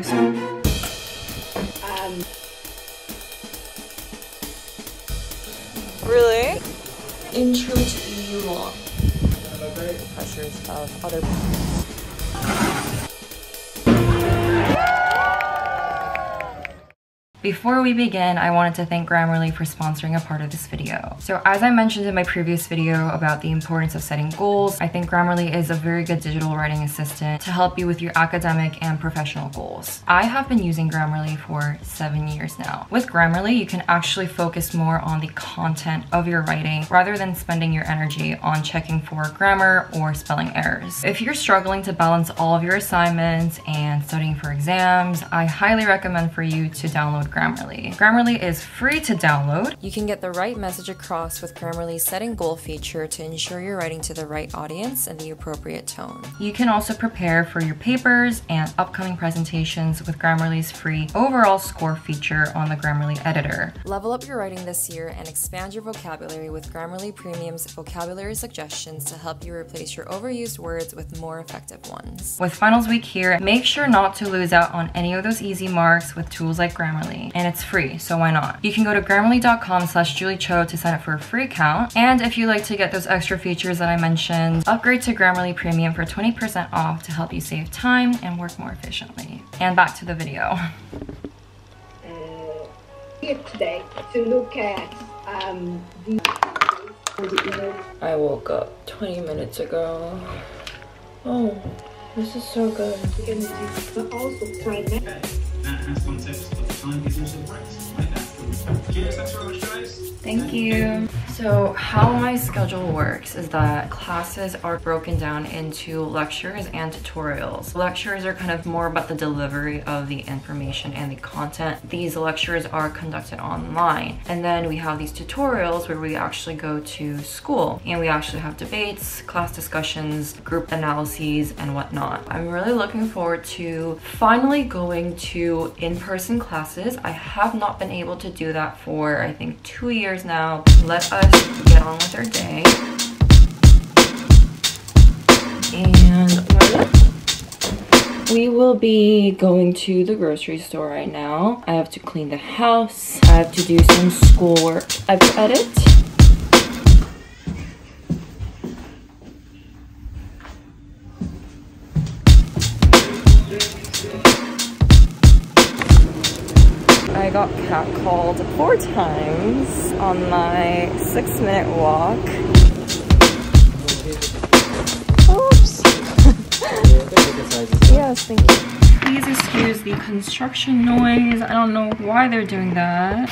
toast. Um, Really? Intro to EU law. Pressures of other Before we begin, I wanted to thank Grammarly for sponsoring a part of this video. So as I mentioned in my previous video about the importance of setting goals, I think Grammarly is a very good digital writing assistant to help you with your academic and professional goals. I have been using Grammarly for seven years now. With Grammarly, you can actually focus more on the content of your writing rather than spending your energy on checking for grammar or spelling errors. If you're struggling to balance all of your assignments and studying for exams, I highly recommend for you to download Grammarly. Grammarly is free to download. You can get the right message across with Grammarly's setting goal feature to ensure you're writing to the right audience and the appropriate tone. You can also prepare for your papers and upcoming presentations with Grammarly's free overall score feature on the Grammarly editor. Level up your writing this year and expand your vocabulary with Grammarly Premium's vocabulary suggestions to help you replace your overused words with more effective ones. With finals week here, make sure not to lose out on any of those easy marks with tools like Grammarly and it's free, so why not? You can go to grammarly.com slash juliecho to sign up for a free account. And if you'd like to get those extra features that I mentioned, upgrade to Grammarly Premium for 20% off to help you save time and work more efficiently. And back to the video. uh, here today to look at um, the. I woke up 20 minutes ago. Oh, this is so good. We're gonna do, but also try that. and as context of the time is also practice like that. Cheers, thanks very much guys. Thank you. So how my schedule works is that classes are broken down into lectures and tutorials. Lectures are kind of more about the delivery of the information and the content. These lectures are conducted online. And then we have these tutorials where we actually go to school and we actually have debates, class discussions, group analyses, and whatnot. I'm really looking forward to finally going to in-person classes. I have not been able to do that for I think two years now. Let us get on with our day. And we will be going to the grocery store right now. I have to clean the house. I have to do some schoolwork. I have to edit. I got catcalled four times on my six minute walk. Oops. yes, thank you. Please excuse the construction noise. I don't know why they're doing that.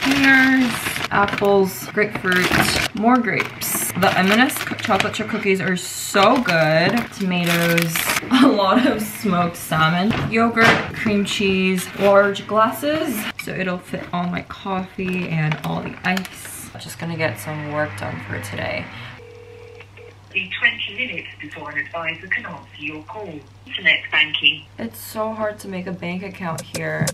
Pears, apples, grapefruit, more grapes. The M&S chocolate chip cookies are so good. Tomatoes, a lot of smoked salmon, yogurt, cream cheese, large glasses. So it'll fit all my coffee and all the ice. I'm just gonna get some work done for today. Be 20 minutes before an advisor can answer your call. Internet banking. It's so hard to make a bank account here.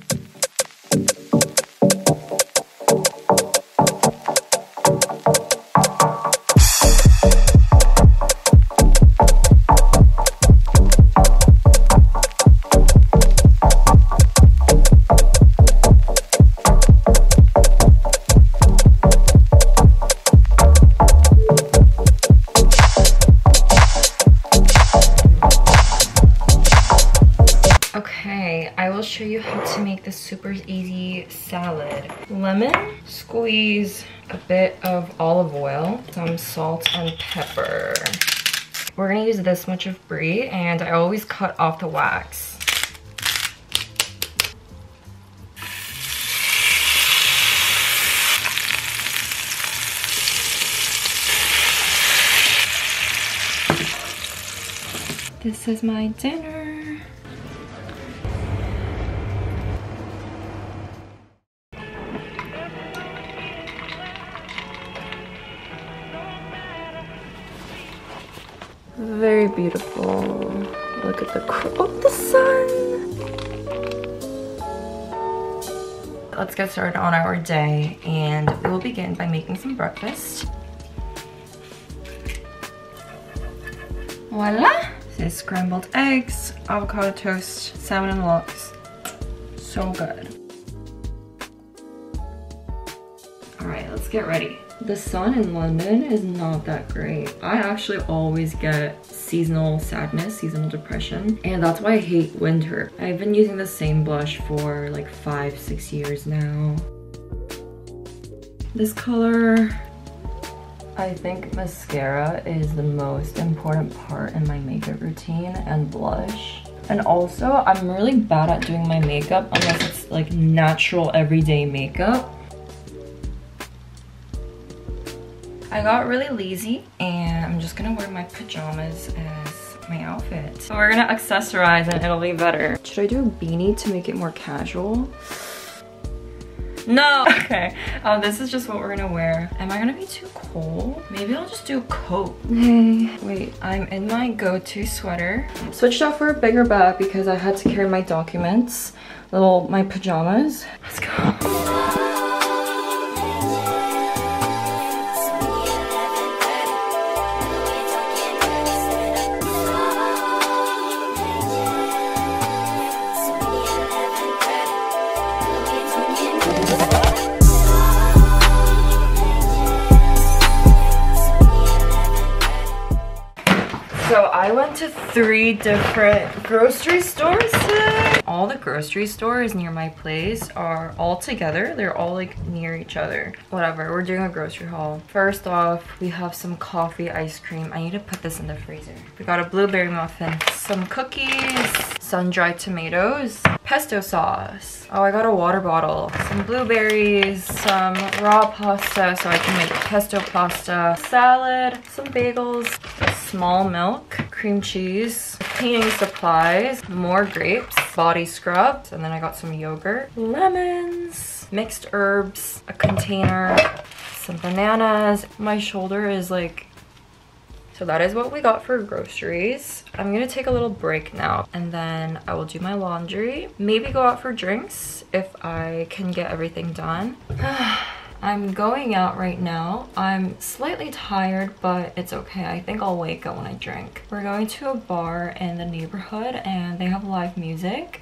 Show you how to make this super easy salad. Lemon, squeeze a bit of olive oil, some salt and pepper. We're gonna use this much of brie and I always cut off the wax. This is my dinner. Very beautiful. Look at the oh, the sun. Let's get started on our day and we will begin by making some breakfast. Voila! This scrambled eggs, avocado toast, salmon and lox. So good. All right, let's get ready. The sun in London is not that great. I actually always get seasonal sadness, seasonal depression, and that's why I hate winter. I've been using the same blush for like five, six years now. This color, I think mascara is the most important part in my makeup routine and blush. And also, I'm really bad at doing my makeup unless it's like natural everyday makeup. I got really lazy and I'm just gonna wear my pajamas as my outfit. So we're gonna accessorize and it'll be better. Should I do a beanie to make it more casual? No! Okay, um, this is just what we're gonna wear. Am I gonna be too cold? Maybe I'll just do a coat. Hey, wait, I'm in my go-to sweater. Switched out for a bigger bag because I had to carry my documents, little, my pajamas. Let's go. I went to three different grocery stores today. All the grocery stores near my place are all together. They're all like near each other. Whatever, we're doing a grocery haul. First off, we have some coffee ice cream. I need to put this in the freezer. We got a blueberry muffin, some cookies, sun-dried tomatoes, pesto sauce. Oh, I got a water bottle, some blueberries, some raw pasta so I can make pesto pasta, salad, some bagels, small milk, cream cheese, cleaning supplies, more grapes, body scrubs, and then I got some yogurt, lemons, mixed herbs, a container, some bananas. My shoulder is like so that is what we got for groceries. I'm gonna take a little break now and then I will do my laundry. Maybe go out for drinks if I can get everything done. I'm going out right now. I'm slightly tired, but it's okay. I think I'll wake up when I drink. We're going to a bar in the neighborhood and they have live music.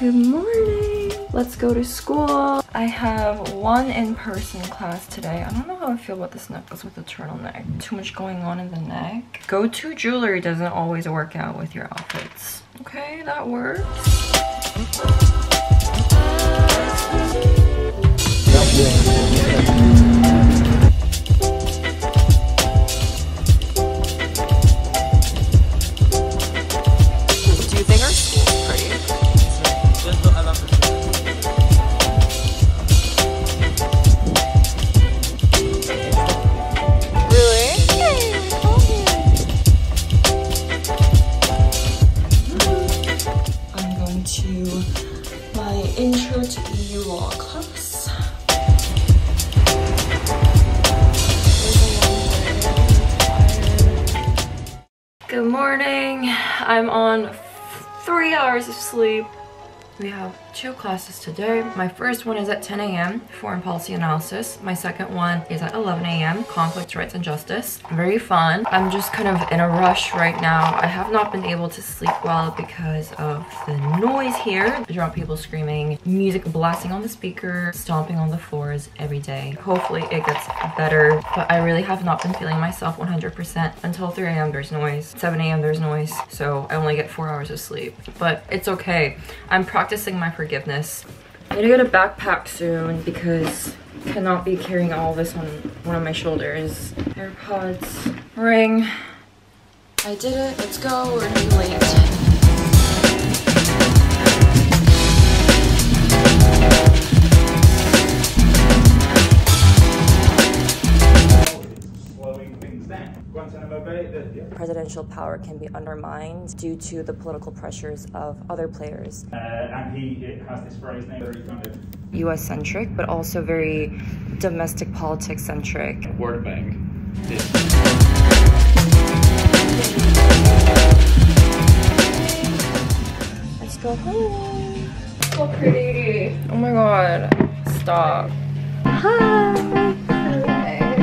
Good morning. Let's go to school. I have one in-person class today. I don't know how I feel about this necklace with the turtleneck. Too much going on in the neck. Go-to jewelry doesn't always work out with your outfits. Okay, that works. I'm on three hours of sleep. We have two classes today. My first one is at 10 a.m. Foreign Policy Analysis. My second one is at 11 a.m. Conflict, Rights, and Justice. Very fun. I'm just kind of in a rush right now. I have not been able to sleep well because of the noise here. There are people screaming, music blasting on the speaker, stomping on the floors every day. Hopefully it gets better, but I really have not been feeling myself 100% until 3 a.m. there's noise. 7 a.m. there's noise, so I only get four hours of sleep. But it's okay. I'm practicing practicing my forgiveness. I need to get a backpack soon because I cannot be carrying all this on one of my shoulders. AirPods, ring. I did it, let's go, we're gonna be late. Presidential power can be undermined due to the political pressures of other players. Uh, and he has this phrase name very kind of US centric, but also very domestic politics centric. Word bank. Let's go home. So pretty. Oh my god. Stop.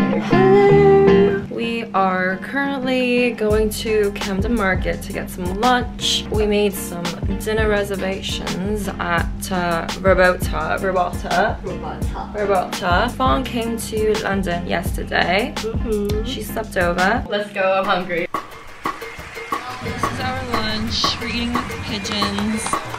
We are currently going to Camden Market to get some lunch. We made some dinner reservations at uh, Robota. Robota. Robota. Robota. Fawn came to London yesterday. She slept over. Let's go, I'm hungry. This is our lunch. We're eating with the pigeons.